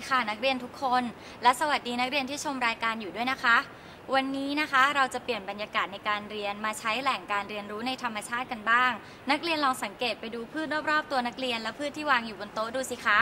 ีค่ะนักเรียนทุกคน และสวัสดีนักเรียนที่ชมรายการอยู่ด้วยนะคะ วันนี้นะคะเราจะเปลี่ยนบรรยากาศในการเรียนมาใช้แหล่งการเรียนรู้ในธรรมชาติกันบ้าง นักเรียนลองสังเกตไปดูพืชรอบๆ ตัวนักเรียน และพืชที่วางอยู่บนโต๊ะดูสิคะ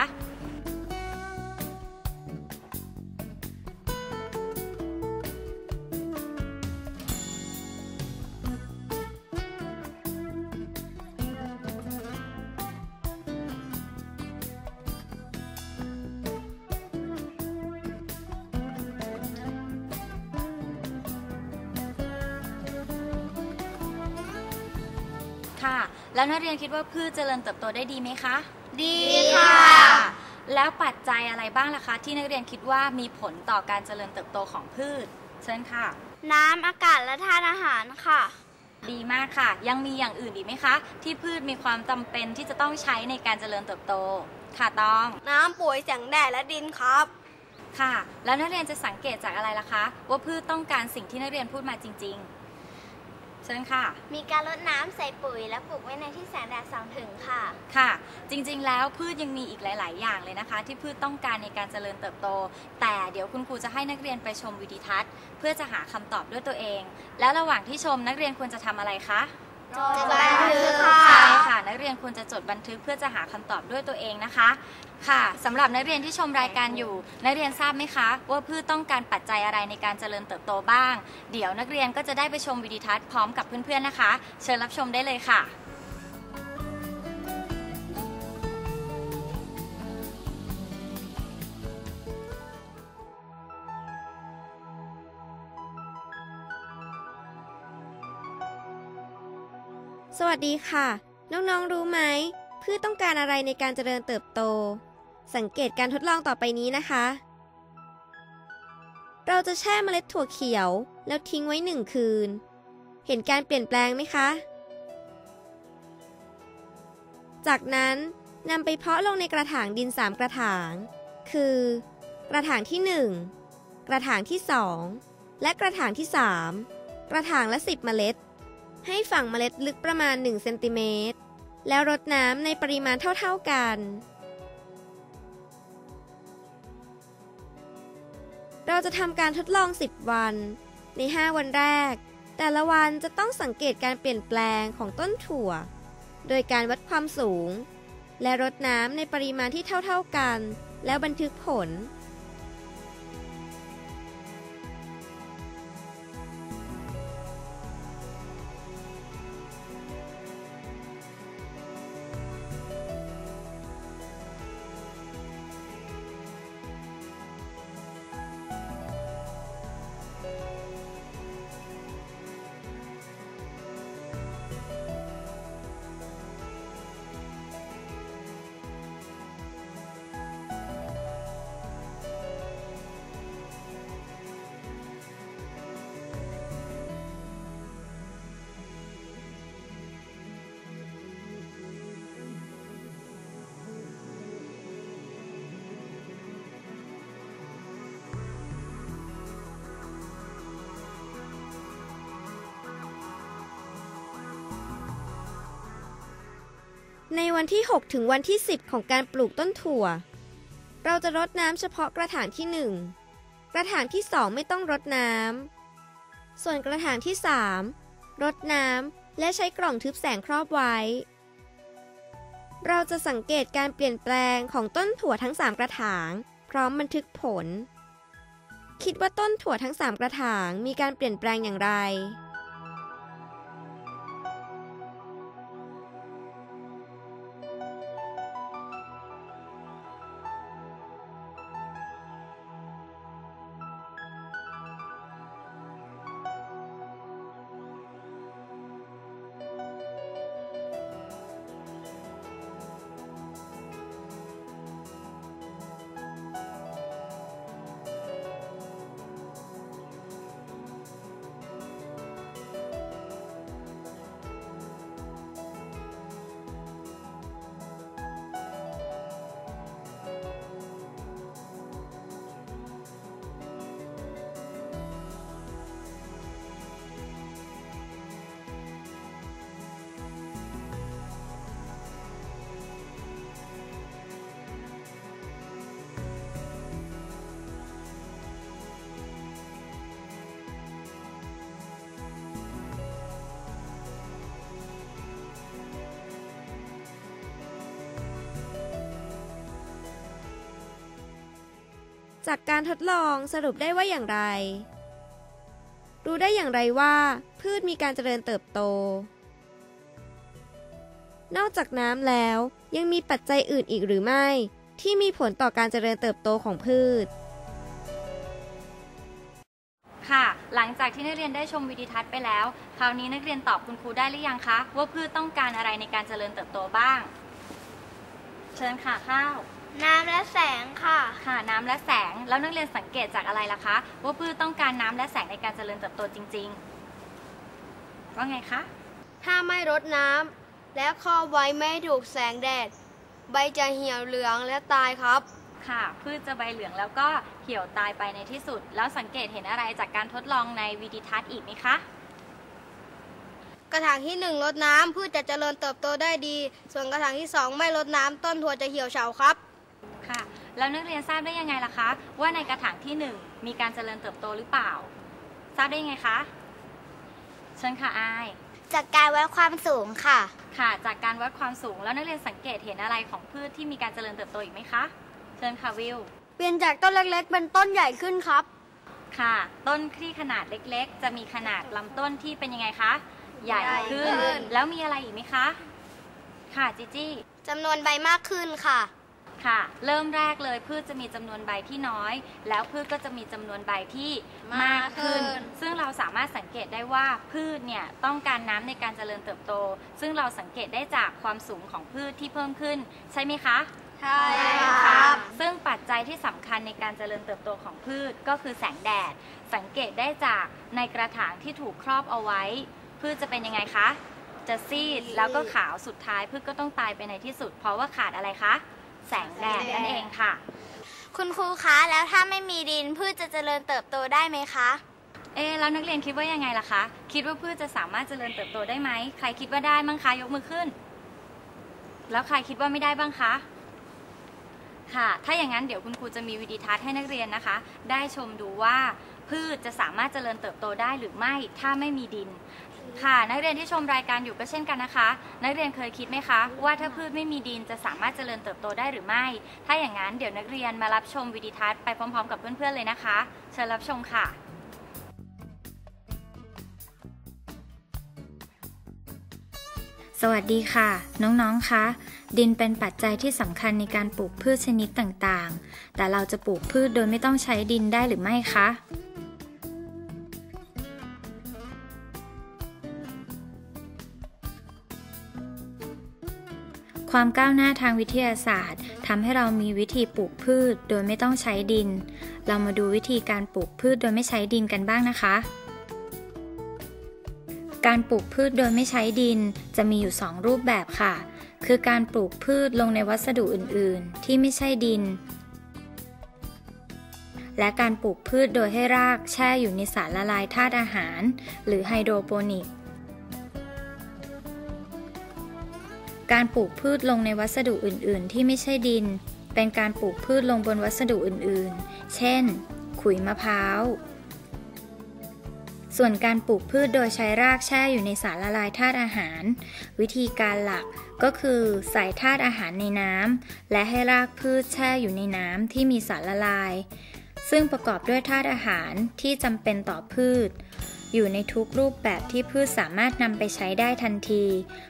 ค่ะ แล้วนักเรียนคิดว่าพืชเจริญเติบโตได้ดีไหมคะ ดีค่ะ แล้วปัจจัยอะไรบ้างล่ะคะ ที่นักเรียนคิดว่ามีผลต่อการเจริญเติบโตของพืช เชิญค่ะ น้ำอากาศและธาตุอาหารค่ะ ดีมากค่ะ ยังมีอย่างอื่นอีกไหมคะ ที่พืชมีความจำเป็นที่จะต้องใช้ในการเจริญเติบโต ค่ะต้อง น้ำปุ๋ยแสงแดดและดินครับค่ะ แล้วนักเรียนจะสังเกตจากอะไรล่ะคะ ว่าพืชต้องการสิ่งที่นักเรียนพูดมาจริงๆเชิญค่ะ มีการรดน้ำใส่ปุ๋ย และปลูกไว้ในที่แสงแดดส่องถึงค่ะ ค่ะ จริงๆ แล้วพืชยังมีอีกหลาย ๆ อย่างเลยนะคะ ที่พืชต้องการในการเจริญเติบโต แต่เดี๋ยวคุณครูจะให้นักเรียนไปชมวิดีทัศน์ เพื่อจะหาคำตอบด้วยตัวเอง แล้วระหว่างที่ชมนักเรียนควรจะทำอะไรคะจดบันทึกค่ะ ใช่ค่ะ นักเรียนควรจะจดบันทึกเพื่อจะหาคำตอบด้วยตัวเองนะคะ ค่ะสำหรับนักเรียนที่ชมรายการอยู่ นักเรียนทราบไหมคะ ว่าพืชต้องการปัจจัยอะไรในการเจริญเติบโตบ้าง เดี๋ยวนักเรียนก็จะได้ไปชมวิดีทัศน์พร้อมกับเพื่อนๆนะคะ เชิญรับชมได้เลยค่ะสวัสดีค่ะ น้องๆรู้ไหมพืชต้องการอะไรในการเจริญเติบโต สังเกตการทดลองต่อไปนี้นะคะ เราจะแช่เมล็ดถั่วเขียว แล้วทิ้งไว้หนึ่งคืน เห็นการเปลี่ยนแปลงไหมคะ จากนั้นนำไปเพาะลงในกระถางดินสามกระถาง คือ กระถางที่1กระถางที่2และกระถางที่3กระถางละ10เมล็ด ให้ฝังเมล็ดลึกประมาณ 1 เซนติเมตร แล้วรดน้ำในปริมาณเท่าๆกัน เราจะทำการทดลอง 10 วัน ใน 5 วันแรก แต่ละวันจะต้องสังเกตการเปลี่ยนแปลงของต้นถั่ว โดยการวัดความสูง และรดน้ำในปริมาณที่เท่าๆกัน แล้วบันทึกผล ในวันที่ 6 ถึงวันที่ 10 ของการปลูกต้นถั่ว เราจะรดน้ำเฉพาะกระถางที่ 1 กระถางที่ 2 ไม่ต้องรดน้ำ ส่วนกระถางที่ 3 รดน้ำ และใช้กล่องทึบแสงครอบไว้ เราจะสังเกตการเปลี่ยนแปลงของต้นถั่วทั้ง 3 กระถาง พร้อมบันทึกผล คิดว่าต้นถั่วทั้ง 3 กระถางมีการเปลี่ยนแปลงอย่างไร จากการทดลองสรุปได้ว่าอย่างไร รู้ได้อย่างไรว่า พืชมีการเจริญเติบโต นอกจากน้ำแล้วยังมีปัจจัยอื่นอีกหรือไม่ ที่มีผลต่อการเจริญเติบโตของพืชค่ะ หลังจากที่นักเรียนได้ชมวิดีทัศน์ไปแล้ว คราวนี้นักเรียนตอบคุณครูได้หรือยังคะ ว่าพืชต้องการอะไรในการเจริญเติบโตบ้าง เชิญค่ะข้าว น้ำและแสงค่ะ ค่ะ น้ำและแสง แล้วนักเรียนสังเกตจากอะไรล่ะคะ ว่าพืชต้องการน้ำและแสงในการเจริญเติบโตจริง ๆ ว่าไงคะ ถ้าไม่รดน้ำและครอบไว้ไม่ให้ถูกแสงแดด ใบจะเหี่ยวเหลืองและตายครับ ค่ะ พืชจะใบเหลืองแล้วก็เหี่ยวตายไปในที่สุด แล้วสังเกตเห็นอะไรจากการทดลองในวิดีทัศน์อีกไหมคะกระถางที่หนึ่งรดน้ำพืชจะเจริญเติบโตได้ดี ส่วนกระถางที่สองไม่รดน้ำต้นถั่วจะเหี่ยวเฉาครับ ค่ะ แล้วนักเรียนทราบได้ยังไงล่ะคะ ว่าในกระถางที่หนึ่งมีการเจริญเติบโตหรือเปล่า ทราบได้ยังไงคะเชิญค่ะอาย จากการวัดความสูงค่ะ ค่ะ จากการวัดความสูงแล้วนักเรียนสังเกตเห็นอะไรของพืชที่มีการเจริญเติบโตอีกไหมคะเชิญค่ะวิวเปลี่ยนจากต้นเล็กๆ เป็นต้นใหญ่ขึ้นครับ ค่ะ ต้นที่ขนาดเล็กๆ จะมีขนาดลำต้นที่เป็นยังไงคะใหญ่ใหญ่ขึ้นขึ้น แล้วมีอะไรอีกไหมคะ ค่ะจิจี้จำนวนใบมากขึ้นค่ะ ค่ะ เริ่มแรกเลยพืชจะมีจำนวนใบที่น้อย แล้วพืชก็จะมีจำนวนใบที่มากขึ้น มากขึ้น ซึ่งเราสามารถสังเกตได้ว่าพืชเนี่ยต้องการน้ำในการเจริญเติบโต ซึ่งเราสังเกตได้จากความสูงของพืชที่เพิ่มขึ้น ใช่ไหมคะ ใช่ค่ะซึ่งปัจจัยที่สำคัญในการเจริญเติบโตของพืชก็คือแสงแดด สังเกตได้จากในกระถางที่ถูกครอบเอาไว้ พืชจะเป็นยังไงคะ จะซีดแล้วก็ขาวสุดท้ายพืชก็ต้องตายไปในที่สุด เพราะว่าขาดอะไรคะ แสงแดดนั่นเองค่ะ คุณครูคะแล้วถ้าไม่มีดินพืชจะเจริญเติบโตได้ไหมคะเอ๊ะแล้วนักเรียนคิดว่ายังไงล่ะคะ คิดว่าพืชจะสามารถเจริญเติบโตได้ไหม ใครคิดว่าได้บ้างคะยกมือขึ้น แล้วใครคิดว่าไม่ได้บ้างคะ ค่ะ ถ้าอย่างนั้นเดี๋ยวคุณครูจะมีวิดีทัศน์ให้นักเรียนนะคะ ได้ชมดูว่าพืชจะสามารถเจริญเติบโตได้หรือไม่ ถ้าไม่มีดิน ค่ะ นักเรียนที่ชมรายการอยู่ก็เช่นกันนะคะ นักเรียนเคยคิดไหมคะ ว่าถ้าพืชไม่มีดินจะสามารถเจริญเติบโตได้หรือไม่ ถ้าอย่างนั้นเดี๋ยวนักเรียนมารับชมวิดีทัศน์ไปพร้อมๆ กับเพื่อนๆเลยนะคะ เชิญรับชมค่ะสวัสดีค่ะ น้องๆ คะ ดินเป็นปัจจัยที่สำคัญในการปลูกพืชชนิดต่างๆ แต่เราจะปลูกพืชโดยไม่ต้องใช้ดินได้หรือไม่คะ ความก้าวหน้าทางวิทยาศาสตร์ทำให้เรามีวิธีปลูกพืชโดยไม่ต้องใช้ดิน เรามาดูวิธีการปลูกพืชโดยไม่ใช้ดินกันบ้างนะคะ การปลูกพืชโดยไม่ใช้ดินจะมีอยู่ 2 รูปแบบค่ะ คือการปลูกพืชลงในวัสดุอื่น ๆ ที่ไม่ใช่ดิน และการปลูกพืชโดยให้รากแช่อยู่ในสารละลายธาตุอาหาร หรือไฮโดรโปนิก การปลูกพืชลงในวัสดุอื่น ๆ ที่ไม่ใช่ดิน เป็นการปลูกพืชลงบนวัสดุอื่น ๆ เช่น ขุยมะพร้าว ส่วนการปลูกพืชโดยใช้รากแช่อยู่ในสารละลายธาตุอาหาร วิธีการหลักก็คือใส่ธาตุอาหารในน้ำและให้รากพืชแช่อยู่ในน้ำที่มีสารละลาย ซึ่งประกอบด้วยธาตุอาหารที่จำเป็นต่อพืช อยู่ในทุกรูปแบบที่พืชสามารถนำไปใช้ได้ทันที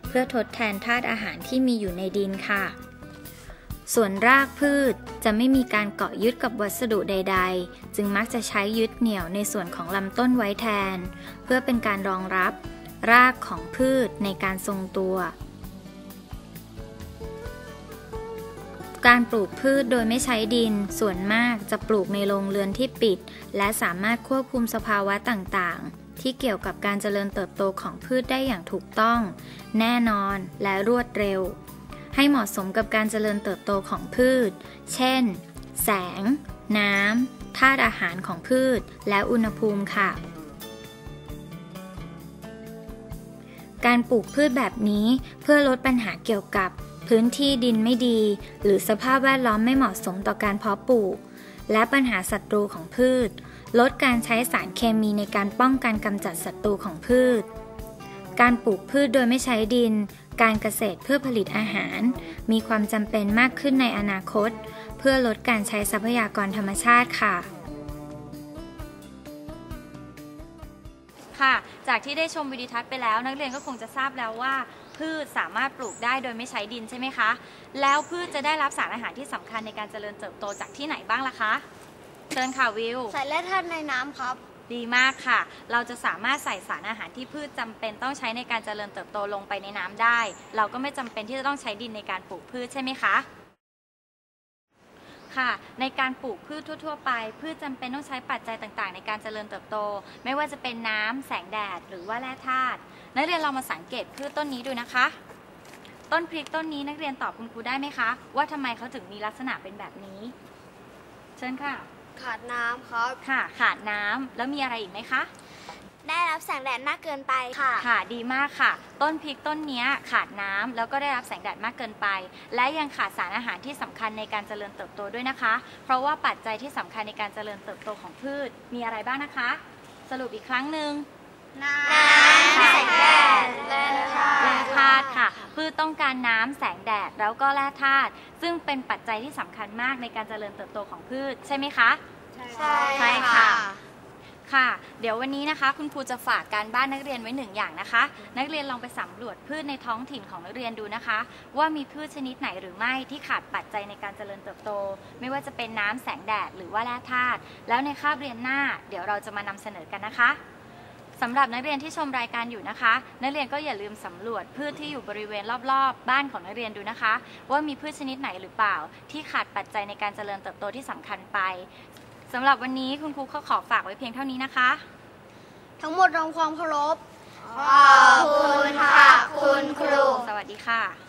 เพื่อทดแทนธาตุอาหารที่มีอยู่ในดินค่ะ ส่วนรากพืชจะไม่มีการเกาะยึดกับวัสดุใด ๆ จึงมักจะใช้ยึดเหนี่ยวในส่วนของลำต้นไว้แทน เพื่อเป็นการรองรับ รากของพืชในการทรงตัวการปลูกพืชโดยไม่ใช้ดิน ส่วนมากจะปลูกในโรงเรือนที่ปิด และสามารถควบคุมสภาวะต่างๆ ที่เกี่ยวกับการเจริญเติบโตของพืชได้อย่างถูกต้อง แน่นอนและรวดเร็ว ให้เหมาะสมกับการเจริญเติบโตของพืช เช่น แสง น้ำธาตุอาหารของพืช และอุณหภูมิค่ะ การปลูกพืชแบบนี้เพื่อลดปัญหาเกี่ยวกับพื้นที่ดินไม่ดี หรือสภาพแวดล้อมไม่เหมาะสมต่อการเพาะปลูก และปัญหาศัตรูของพืช ลดการใช้สารเคมีในการป้องกันกำจัดศัตรูของพืช การปลูกพืชโดยไม่ใช้ดิน การเกษตรเพื่อผลิตอาหาร มีความจำเป็นมากขึ้นในอนาคต เพื่อลดการใช้ทรัพยากรธรรมชาติค่ะค่ะ จากที่ได้ชมวิดีทัศน์ไปแล้ว นักเรียนก็คงจะทราบแล้วว่า พืชสามารถปลูกได้โดยไม่ใช้ดินใช่ไหมคะ แล้วพืชจะได้รับสารอาหารที่สำคัญในการเจริญเติบโตจากที่ไหนบ้างล่ะคะ เชิญค่ะวิว ใส่แร่ธาตุในน้ำครับ ดีมากค่ะ เราจะสามารถใส่สารอาหารที่พืชจำเป็นต้องใช้ในการเจริญเติบโตลงไปในน้ำได้ เราก็ไม่จำเป็นที่จะต้องใช้ดินในการปลูกพืชใช่ไหมคะค่ะในการปลูกพืชทั่ว ๆ ไป พืชจำเป็นต้องใช้ปัจจัยต่างๆ ในการเจริญเติบโต ไม่ว่าจะเป็นน้ำแสงแดด หรือว่าแร่ธาตุนักเรียนเรามาสังเกตพืชต้นนี้ดูนะคะ ต้นพริกต้นนี้นักเรียนตอบคุณครูได้ไหมคะ ว่าทำไมเขาถึงมีลักษณะเป็นแบบนี้ เชิญค่ะ ขาดน้ำครับ ค่ะ ขาดน้ำแล้วมีอะไรอีกไหมคะ ได้รับแสงแดดมากเกินไปค่ะ ค่ะ ดีมากค่ะ ต้นพริกต้นเนี้ยขาดน้ำแล้วก็ได้รับแสงแดดมากเกินไป และยังขาดสารอาหารที่สำคัญในการเจริญเติบโตด้วยนะคะ เพราะว่าปัจจัยที่สำคัญในการเจริญเติบโตของพืช มีอะไรบ้างนะคะ สรุปอีกครั้งหนึ่งน้ำแสงแดดและแร่ธาตุค่ะ พืชต้องการน้ำแสงแดด แล้วก็แร่ธาตุซึ่งเป็นปัจจัยที่สำคัญมากในการเจริญเติบโตของพืชใช่ไหมคะใช่ใช่ค่ะค่ะ เดี๋ยววันนี้นะคะ คุณครูจะฝากการบ้านนักเรียนไว้หนึ่งอย่างนะคะ นักเรียนลองไปสำรวจพืชในท้องถิ่นของนักเรียนดูนะคะ ว่ามีพืชชนิดไหนหรือไม่ที่ขาดปัจจัยในการเจริญเติบโต ไม่ว่าจะเป็นน้ำแสงแดดหรือว่าแร่ธาตุแล้วในคาบเรียนหน้า เดี๋ยวเราจะมานำเสนอกันนะคะ สำหรับนักเรียนที่ชมรายการอยู่นะคะ นักเรียนก็อย่าลืมสำรวจพืชที่อยู่บริเวณรอบๆ บ้านของนักเรียนดูนะคะ ว่ามีพืชชนิดไหนหรือเปล่า ที่ขาดปัจจัยในการเจริญเติบโตที่สำคัญไปสำหรับวันนี้คุณครูก็ขอฝากไว้เพียงเท่านี้นะคะ ทั้งหมดทำความเคารพขอบคุณค่ะ คุณครู สวัสดีค่ะ